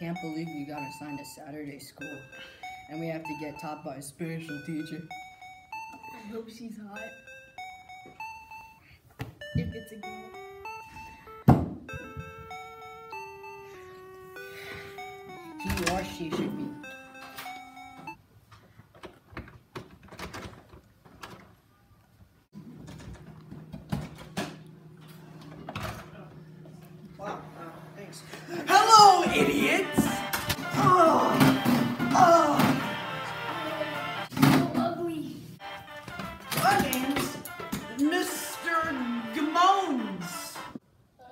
Can't believe we got assigned to Saturday school. And we have to get taught by a spiritual teacher. I hope she's hot. If it's a girl. He or she should be. Idiots! Oh, oh, So ugly. my name's Mr. Gamones.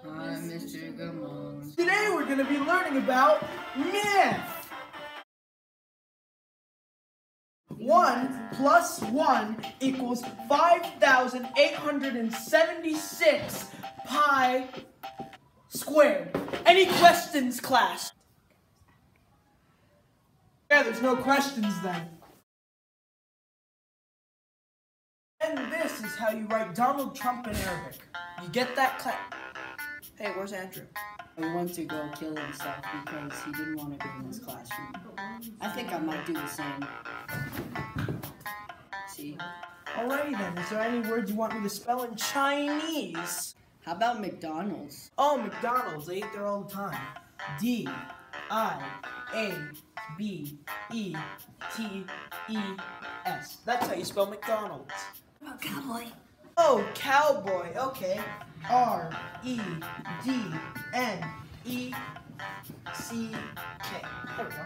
I'm Mr. Gamon. Today we're going to be learning about myth. One plus one equals 5,876 pi squared. Any questions, class? Yeah, there's no questions then. And this is how you write Donald Trump in Arabic. You get that, class? Hey, where's Andrew? I went to go kill himself because he didn't want to be in his classroom. I think I might do the same. See? Alrighty then, is there any words you want me to spell in Chinese? How about McDonald's? Oh, McDonald's, I eat there all the time. D I A B E T E S. That's how you spell McDonald's. About cowboy. Oh, cowboy, okay. R E D N E C K. There we go.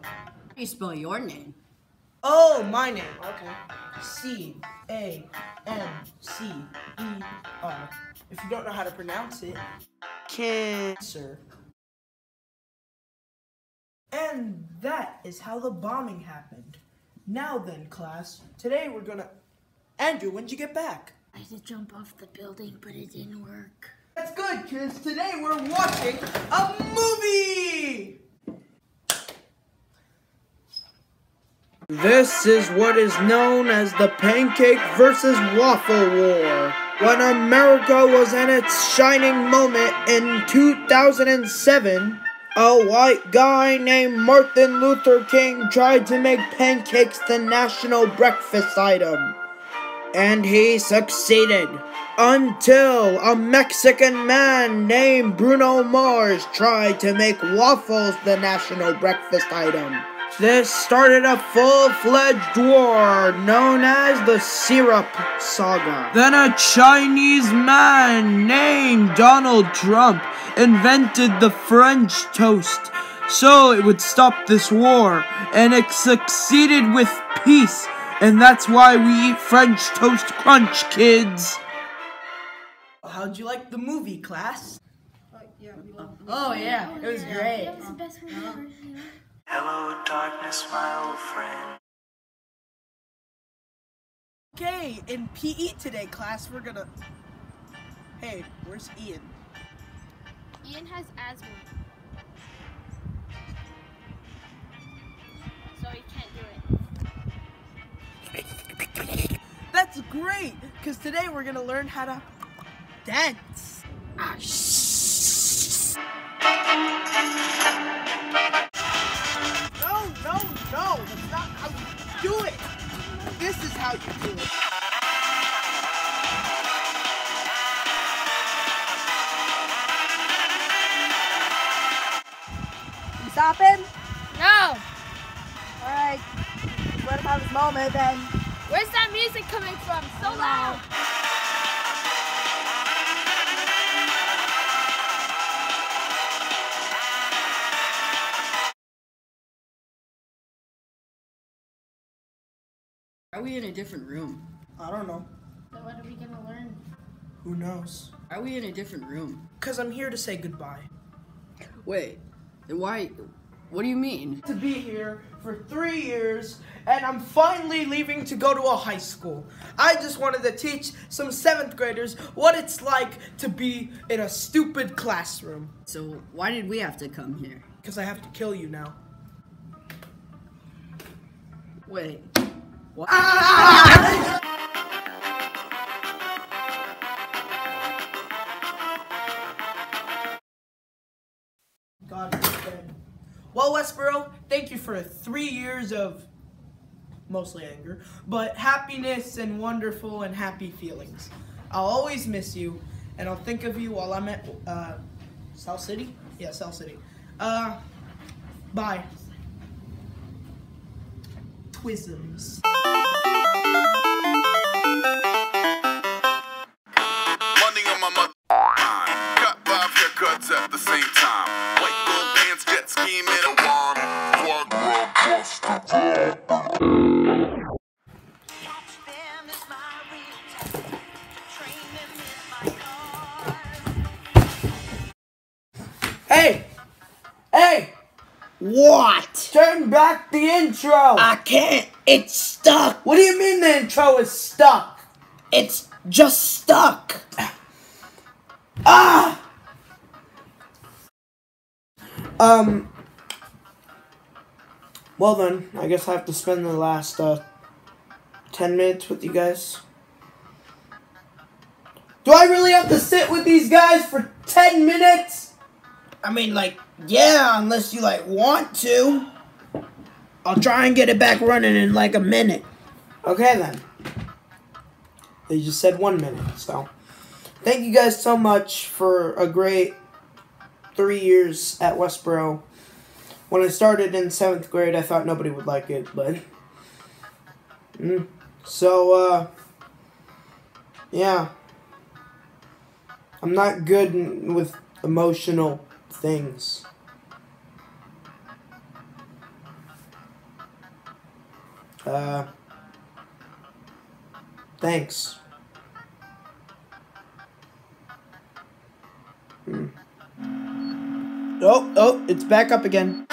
How do you spell your name? Oh, my name. Okay. C A N C E R. If you don't know how to pronounce it, cancer. And that is how the bombing happened. Now then, class, today we're gonna. Andrew, when'd you get back? I had to jump off the building, but it didn't work. That's good, kids. Today we're watching a movie! This is what is known as the Pancake versus Waffle War. When America was in its shining moment in 2007, a white guy named Martin Luther King tried to make pancakes the national breakfast item. And he succeeded. Until a Mexican man named Bruno Mars tried to make waffles the national breakfast item. This started a full fledged war known as the Syrup Saga. Then a Chinese man named Donald Trump invented the French toast so it would stop this war, and it succeeded with peace, and that's why we eat French toast crunch, kids. How'd you like the movie, class? Oh, oh, oh yeah, it was great. That was the best one ever. Oh. You know? Hello, darkness, my old friend. Okay, in PE today, class, we're gonna. Hey, where's Ian? Ian has asthma. So he can't do it. That's great, because today we're gonna learn how to dance. How you do it. You stop him? No! Alright. Let him have his moment then. Where's that music coming from? So loud! Are we in a different room? I don't know. So what are we gonna learn? Who knows? Are we in a different room? Because I'm here to say goodbye. Wait, why? What do you mean? To be here for three years, and I'm finally leaving to go to a high school. I just wanted to teach some seventh graders what it's like to be in a stupid classroom. So why did we have to come here? Because I have to kill you now. Wait. God. Well, Westboro, thank you for three years of mostly anger, but happiness and wonderful and happy feelings. I'll always miss you, and I'll think of you while I'm at uh, South City. Yeah, South City. Uh, bye. Twisms. What? Turn back the intro! I can't. It's stuck. what do you mean the intro is stuck? It's just stuck. Ah! Um. Well then, I guess I have to spend the last uh, ten minutes with you guys. Do I really have to sit with these guys for ten minutes? I mean, like, yeah, unless you like want to. I'll try and get it back running in like a minute. Okay then. They just said one minute, so thank you guys so much for a great three years at Westboro. When I started in seventh grade, I thought nobody would like it, but mm. so uh, yeah, I'm not good with emotional things. Uh, thanks. Hmm. Oh, oh, it's back up again.